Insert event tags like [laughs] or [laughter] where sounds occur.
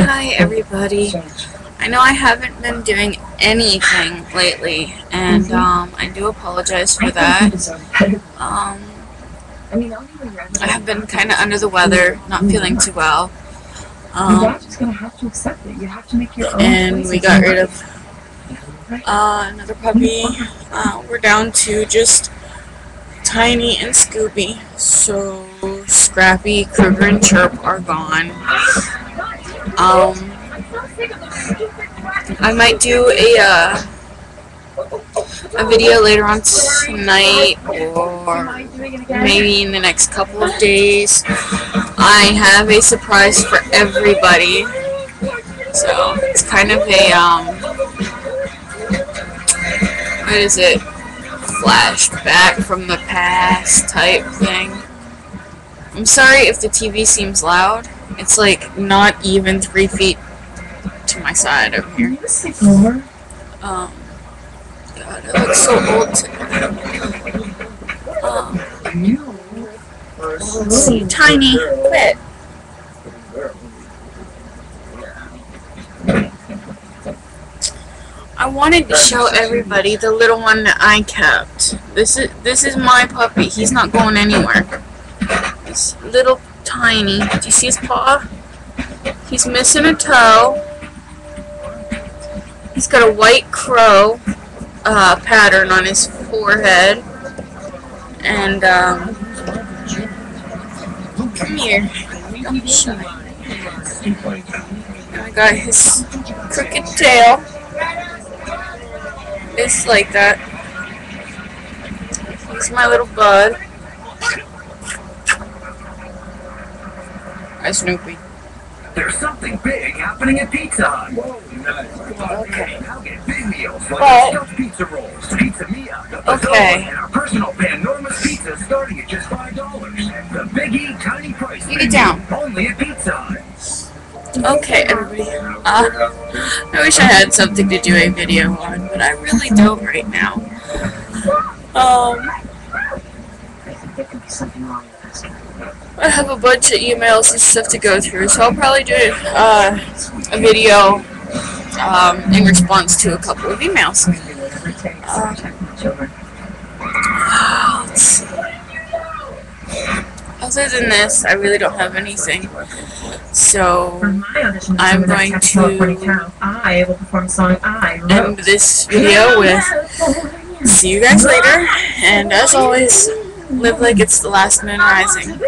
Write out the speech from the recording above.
Hi, everybody. I know I haven't been doing anything lately, and um, I do apologize for that. Um, I have been kind of under the weather, not feeling too well. Um, dad's just gonna have to accept it. You have to make your own and we got rid of uh, another puppy. Uh, we're down to just Tiny and Scooby. So Scrappy, Kruger, and Chirp are gone. Um, I might do a uh, a video later on tonight or maybe in the next couple of days. I have a surprise for everybody. So it's kind of a um what is it? Flashback from the past type thing. I'm sorry if the TV seems loud. It's like not even three feet to my side over here. Um, God, I look so old today. Um, let's see, tiny, quit. I wanted to show everybody the little one that I kept. This is this is my puppy. He's not going anywhere. He's little tiny. Do you see his paw? He's missing a toe. He's got a white crow uh, pattern on his forehead. And um, come here. I got his crooked tail. It's like that. He's my little bud. Hi, Snoopy. There's something big happening at Pizza Hut. Okay. Now get big meals like But- stuffed pizza rolls, pizza mia, the Okay. and our personal panormous pizza starting at just five dollars. The Big E Tiny Price. You get down. Only at Pizza Hut. Okay, everybody. Uh, I wish I had something to do a video on, but I really don't right now. Um, There could be something wrong with this. I have a bunch of emails and stuff to go through, so I'll probably do uh, a video um, in response to a couple of emails. Whatever it takes. Uh, Protect my children. [sighs] Let's see. Other than this, I really don't have anything. So, my audition to I'm going to California Town, I will perform the song I wrote. end this video with [laughs] see you guys later, and as always, live like it's the last moon rising.